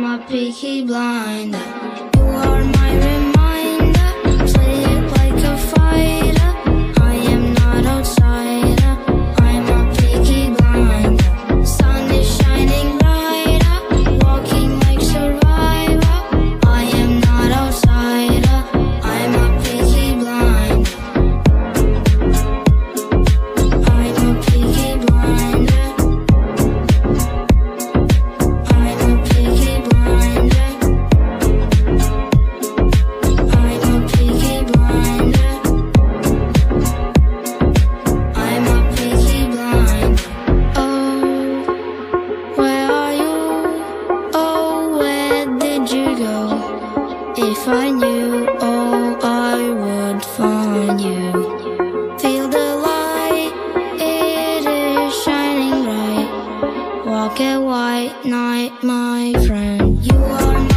My I Peaky Blinder? You are my find you, oh, I would find you. Feel the light, it is shining bright. Walk a white night, my friend. You are.